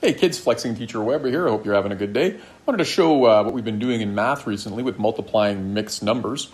Hey kids, Flexing Teacher Weber here. I hope you're having a good day. I wanted to show uh, what we've been doing in math recently with multiplying mixed numbers.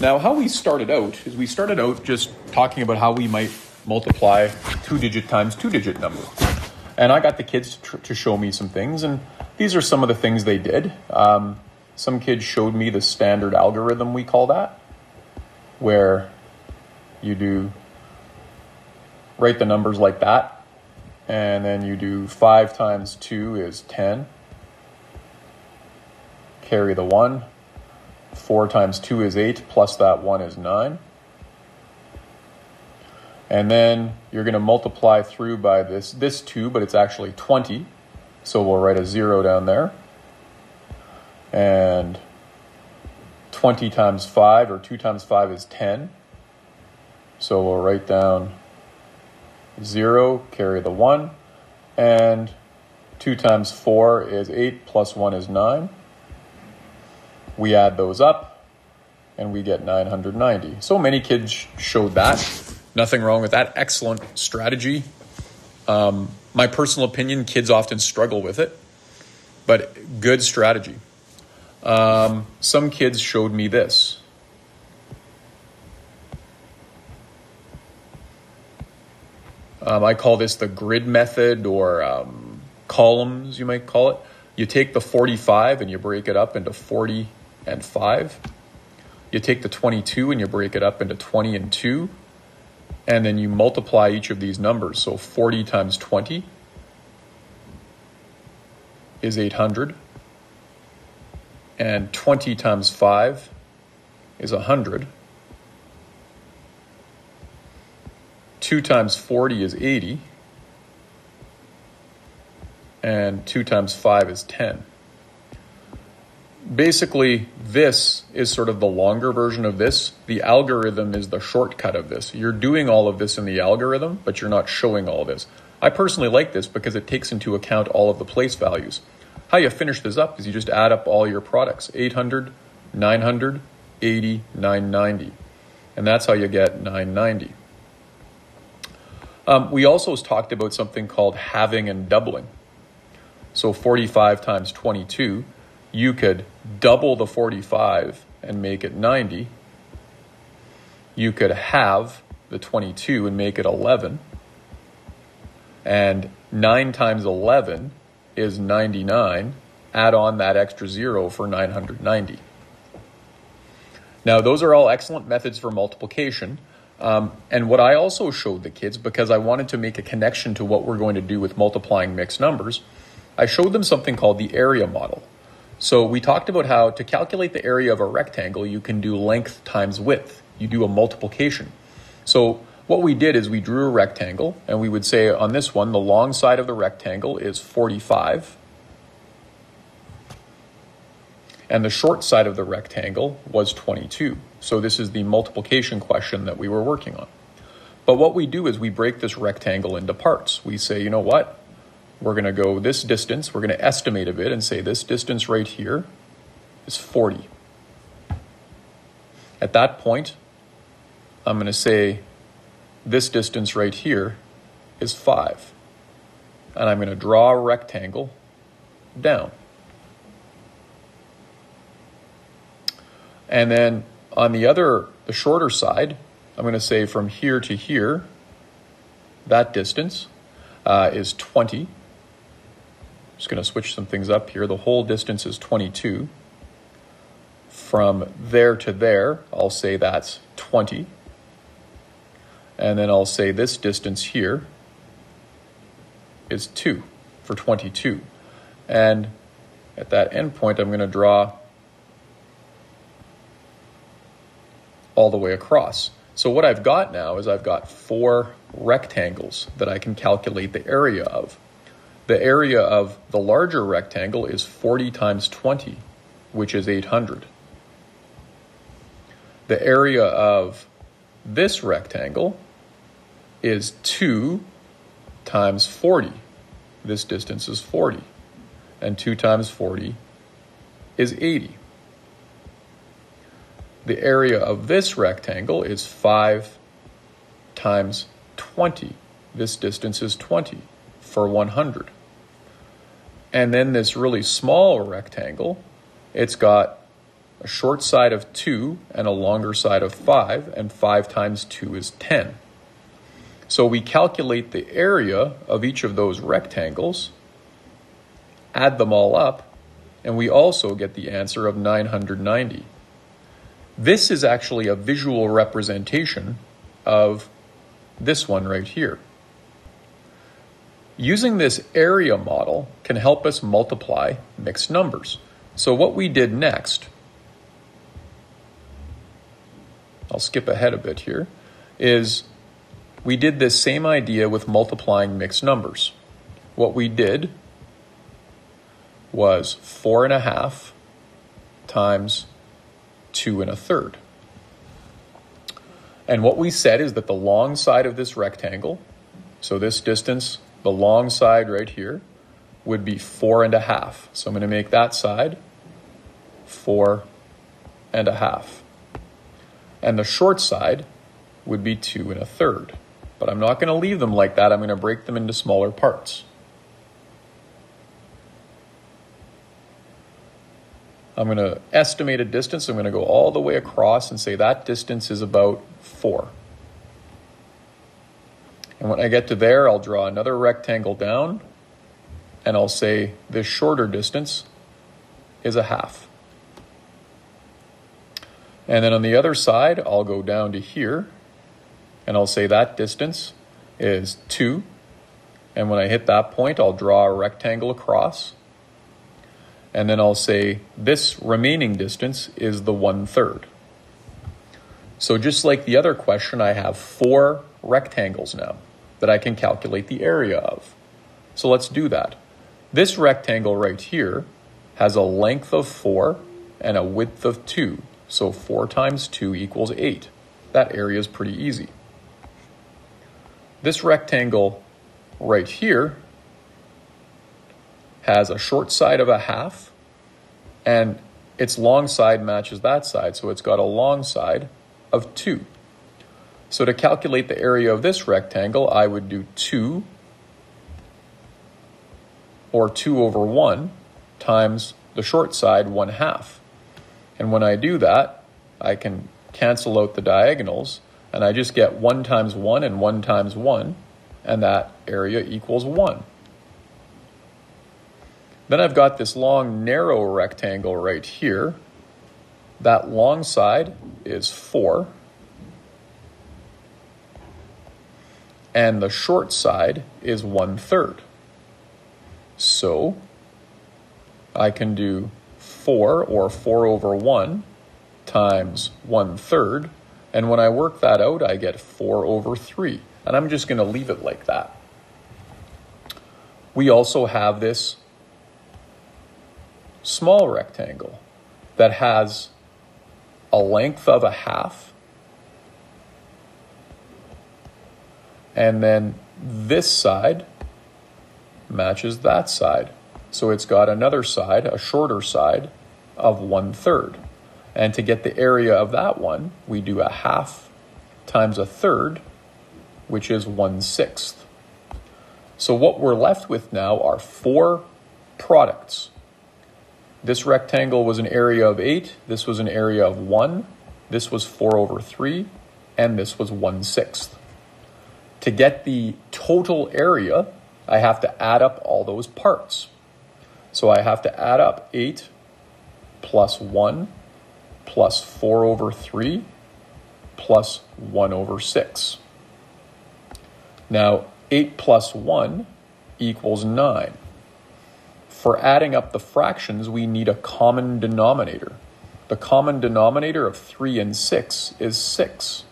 Now, how we started out is we started out just talking about how we might multiply two digit times two digit number. And I got the kids to, to show me some things, and these are some of the things they did. Um, some kids showed me the standard algorithm, we call that, where you do write the numbers like that and then you do 5 times 2 is 10. Carry the 1. 4 times 2 is 8, plus that 1 is 9. And then you're going to multiply through by this, this 2, but it's actually 20. So we'll write a 0 down there. And 20 times 5, or 2 times 5 is 10. So we'll write down 0, carry the 1, and 2 times 4 is 8, plus 1 is 9. We add those up, and we get 990. So many kids showed that. Nothing wrong with that. Excellent strategy. Um, my personal opinion, kids often struggle with it, but good strategy. Um, some kids showed me this. Um, I call this the grid method or um, columns, you might call it. You take the 45 and you break it up into 40 and 5. You take the 22 and you break it up into 20 and 2. And then you multiply each of these numbers. So 40 times 20 is 800. And 20 times 5 is 100. 2 times 40 is 80. And 2 times 5 is 10. Basically, this is sort of the longer version of this. The algorithm is the shortcut of this. You're doing all of this in the algorithm, but you're not showing all this. I personally like this because it takes into account all of the place values. How you finish this up is you just add up all your products 800, 900, 80, 990. And that's how you get 990. Um, we also talked about something called halving and doubling. So 45 times 22, you could double the 45 and make it 90. You could halve the 22 and make it 11. And 9 times 11 is 99. Add on that extra zero for 990. Now, those are all excellent methods for multiplication. Um, and what I also showed the kids, because I wanted to make a connection to what we're going to do with multiplying mixed numbers, I showed them something called the area model. So we talked about how to calculate the area of a rectangle, you can do length times width. You do a multiplication. So what we did is we drew a rectangle, and we would say on this one, the long side of the rectangle is 45, and the short side of the rectangle was 22. So this is the multiplication question that we were working on. But what we do is we break this rectangle into parts. We say, you know what? We're going to go this distance, we're going to estimate a bit and say this distance right here is 40. At that point, I'm going to say this distance right here is 5. And I'm going to draw a rectangle down. And then on the other, the shorter side, I'm going to say from here to here, that distance uh, is 20. I'm Just going to switch some things up here. The whole distance is 22. From there to there, I'll say that's 20. And then I'll say this distance here is 2 for 22. And at that endpoint, I'm going to draw all the way across. So what I've got now is I've got four rectangles that I can calculate the area of. The area of the larger rectangle is 40 times 20, which is 800. The area of this rectangle is 2 times 40. This distance is 40. And 2 times 40 is 80 the area of this rectangle is 5 times 20. This distance is 20 for 100. And then this really small rectangle, it's got a short side of 2 and a longer side of 5, and 5 times 2 is 10. So we calculate the area of each of those rectangles, add them all up, and we also get the answer of 990. This is actually a visual representation of this one right here. Using this area model can help us multiply mixed numbers. So what we did next, I'll skip ahead a bit here, is we did this same idea with multiplying mixed numbers. What we did was four and a half times two and a third. And what we said is that the long side of this rectangle, so this distance the long side right here would be four and a half. So I'm going to make that side four and a half. And the short side would be two and a third. But I'm not going to leave them like that. I'm going to break them into smaller parts. I'm going to estimate a distance. I'm going to go all the way across and say that distance is about four. And when I get to there, I'll draw another rectangle down and I'll say this shorter distance is a half. And then on the other side, I'll go down to here and I'll say that distance is 2. And when I hit that point, I'll draw a rectangle across. And then I'll say this remaining distance is the one third. So just like the other question, I have four rectangles now that I can calculate the area of. So let's do that. This rectangle right here has a length of 4 and a width of 2. So 4 times 2 equals 8. That area is pretty easy. This rectangle right here has a short side of a half and its long side matches that side. So it's got a long side of 2. So to calculate the area of this rectangle, I would do 2 or 2 over 1 times the short side 1 half. And when I do that, I can cancel out the diagonals and I just get 1 times 1 and 1 times 1 and that area equals 1. Then I've got this long narrow rectangle right here. That long side is 4 and the short side is one third. So I can do 4 or 4 over 1 times 1 third. And when I work that out, I get 4 over 3. And I'm just going to leave it like that. We also have this small rectangle that has a length of a half And then this side matches that side. So it's got another side, a shorter side, of one third. And to get the area of that one, we do a half times a third, which is one sixth. So what we're left with now are four products. This rectangle was an area of 8, this was an area of 1, this was 4 over 3, and this was 1 sixth. To get the total area, I have to add up all those parts. So I have to add up 8 plus 1 plus 4 over 3 plus 1 over 6. Now, 8 plus 1 equals 9. For adding up the fractions, we need a common denominator. The common denominator of 3 and 6 is 6.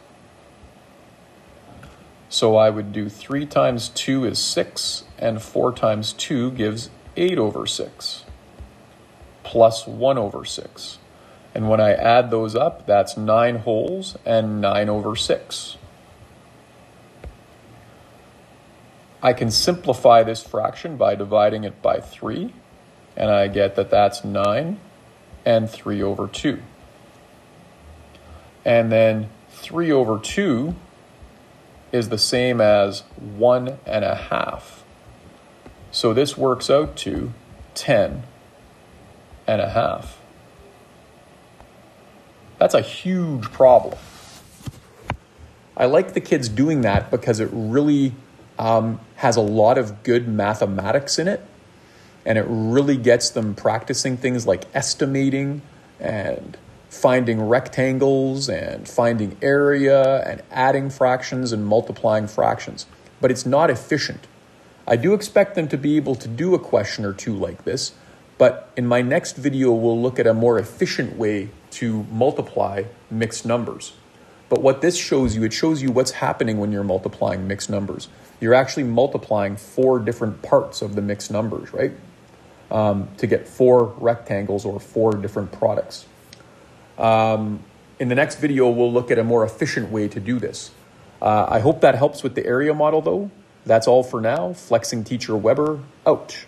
So I would do 3 times 2 is 6, and 4 times 2 gives 8 over 6, plus 1 over 6. And when I add those up, that's 9 wholes and 9 over 6. I can simplify this fraction by dividing it by 3, and I get that that's 9 and 3 over 2. And then 3 over 2 is the same as one and a half. So this works out to 10 and a half. That's a huge problem. I like the kids doing that because it really um, has a lot of good mathematics in it. And it really gets them practicing things like estimating and finding rectangles and finding area and adding fractions and multiplying fractions. But it's not efficient. I do expect them to be able to do a question or two like this, but in my next video, we'll look at a more efficient way to multiply mixed numbers. But what this shows you, it shows you what's happening when you're multiplying mixed numbers. You're actually multiplying four different parts of the mixed numbers, right? Um, to get four rectangles or four different products. Um, in the next video, we'll look at a more efficient way to do this. Uh, I hope that helps with the area model, though. That's all for now. Flexing Teacher Weber, out.